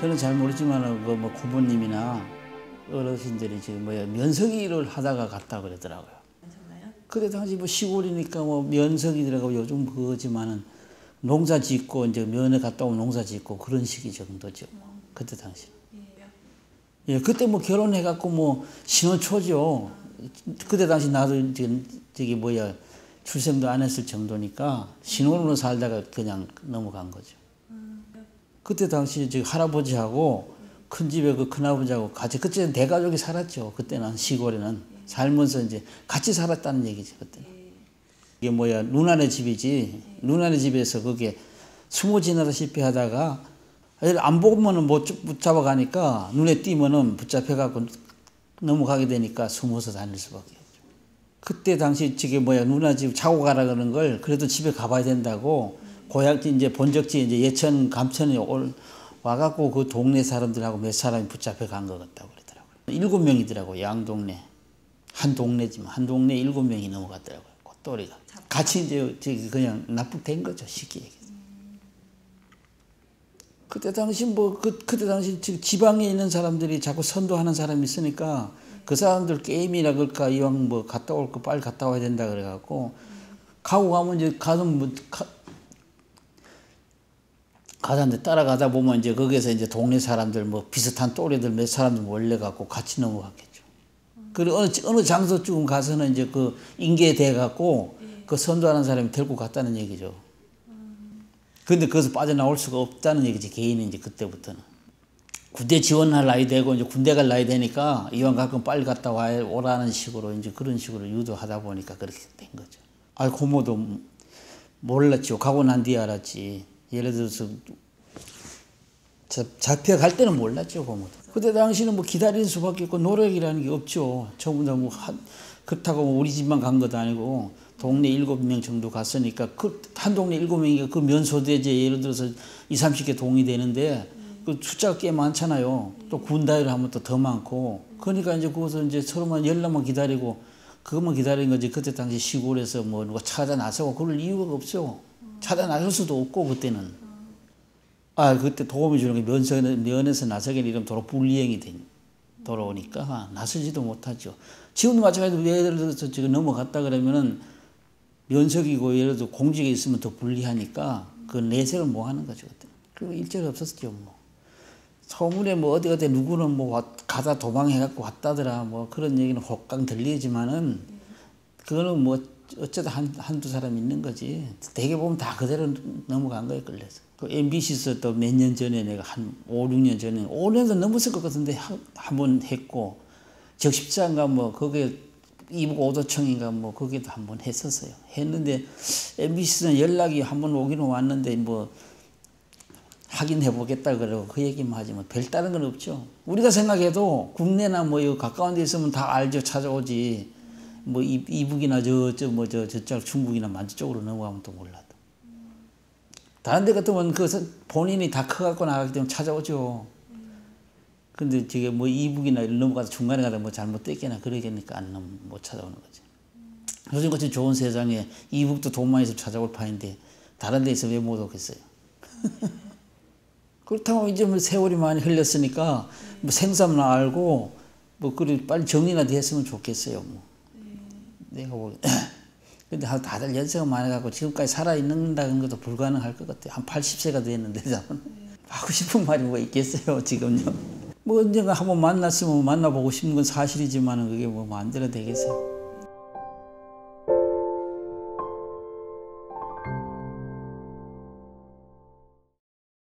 저는 잘 모르지만 그뭐 고모님이나 어르신들이 지금 뭐야 면석이를 하다가 갔다 그러더라고요. 정말요? 그때 당시 뭐 시골이니까 뭐 면석이더라고 요즘 그거지만은 농사 짓고 이제 면에 갔다 오면 농사 짓고 그런 시기 정도죠. 그때 당시. 예. 예, 그때 뭐 결혼해 갖고 뭐 신혼 초죠. 그때 당시 나도 지금 저기 뭐야 출생도 안 했을 정도니까 신혼으로 살다가 그냥 넘어간 거죠. 그때 당시 지금 할아버지하고 큰 집에 그 큰아버지하고 같이 그때는 대가족이 살았죠. 그때는 시골에는 살면서 이제 같이 살았다는 얘기죠. 그때. 는 이게 뭐야 누나네 집이지. 누나네 집에서 그게 숨어 지나다시피 하다가 안 보면은 못 붙잡아 가니까 눈에 띄면은 붙잡혀 갖고 넘어가게 되니까 숨어서 다닐 수밖에 없죠. 그때 당시 저게 뭐야 누나 집 자고 가라 그러는 걸 그래도 집에 가봐야 된다고 고향지 이제 본적지 이제 예천 감천에 올 와갖고 그 동네 사람들하고 몇 사람이 붙잡혀 간 것 같다고 그러더라고요. 일곱 명이더라고 양동네 한 동네지만 한 동네 일곱 명이 넘어갔더라고요. 꽃돌이가 같이 이제 그냥 납북된 거죠 쉽게 얘기해서. 그때 당시 뭐 그, 그때 당시 지금 지방에 있는 사람들이 자꾸 선도하는 사람이 있으니까 그 사람들 게임이라 그럴까 이왕 뭐 갔다 올 거 빨리 갔다 와야 된다 그래갖고 가고 가면 이제 가는 뭐 가, 가다는데 따라가다 보면 이제 거기서 이제 동네 사람들 뭐 비슷한 또래들 몇 사람들 몰려갖고 같이 넘어갔겠죠. 그리고 어느, 어느 장소쯤 가서는 이제 그 인계돼 갖고 그 선도하는 사람이 데리고 갔다는 얘기죠. 근데 거기서 빠져나올 수가 없다는 얘기지 개인이 이제 그때부터는 군대 지원할 나이 되고 이제 군대 갈 나이 되니까 이왕 가끔 빨리 갔다 와 오라는 식으로 이제 그런 식으로 유도하다 보니까 그렇게 된 거죠. 아 고모도 몰랐죠. 가고 난 뒤에 알았지. 예를 들어서 잡혀갈 때는 몰랐죠 고모도. 그때 당시는 뭐 기다리는 수밖에 없고 노력이라는 게 없죠. 전부 다뭐 그렇다고 뭐 우리 집만 간 것도 아니고 동네 일곱 명 정도 갔으니까 그 한 동네 일곱 명이니까 그 면소대제 예를 들어서 2, 30개 동이 되는데 그 숫자가 꽤 많잖아요. 또 군다이를 하면 또 더 많고. 그러니까 이제 거기서 이제 서로만 연락만 기다리고 그것만 기다리는 거지. 그때 당시 시골에서 뭐 누가 찾아 나서고 그럴 이유가 없죠. 찾아 나설 수도 없고 그때는. 아 그때 도움이 주는 게 면서 면에서 나서기는 이런 도로 불이행이 된 돌아오니까 나서지도 못하죠. 지금도 마찬가지로 예를 들어서 지금 넘어갔다 그러면은 면석이고 예를 들어 공직에 있으면 더 불리하니까 그 내색을 뭐 하는 거죠 그때. 그 일절이 없었죠 뭐. 소문에 뭐 어디 어디 누구는 뭐 가다 도망해갖고 왔다더라 뭐 그런 얘기는 혹강 들리지만은 그거는 뭐 어쩌다 한, 한두 사람 있는 거지. 대개 보면 다 그대로 넘어간 거예요, 끌려서. 그 MBC에서 또 몇 년 전에 내가 한 5, 6년 전에, 5년도 넘었을 것 같은데 한 번 했고, 적십자인가 뭐, 거기에 이북 오도청인가 뭐, 거기도 한 번 했었어요. 했는데, MBC는 연락이 한 번 오기는 왔는데, 뭐, 확인해 보겠다 그러고 그 얘기만 하지 뭐 별다른 건 없죠. 우리가 생각해도 국내나 뭐 가까운 데 있으면 다 알죠. 찾아오지. 뭐 이북이나 저저 뭐 저 저쪽 중국이나 만주 쪽으로 넘어가면 또 몰라도. 다른 데 같으면 그 본인이 다 커갖고 나가기 때문에 찾아오죠. 근데 저게 뭐 이북이나 넘어가서 중간에 가다 뭐 잘못됐거나 그러겠니까 안못 찾아오는 거지. 요즘 같이 좋은 세상에 이북도 돈 많이 있으면 찾아올 판인데 다른 데 있으면 왜못 오겠어요. 그렇다고 이제 뭐 세월이 많이 흘렸으니까 뭐 생사나 알고 뭐 그래 빨리 정리나 됐으면 좋겠어요. 뭐 내가 보기. 근데 다들 연세가 많아갖고 지금까지 살아 있는다는 것도 불가능할 것 같아요. 한 80세가 됐는데 저는 하고 싶은 말이 뭐 있겠어요 지금요. 뭐 언젠가 한번 만났으면 만나보고 싶은 건 사실이지만 그게 뭐 마음대로 되겠어요.